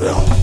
Well,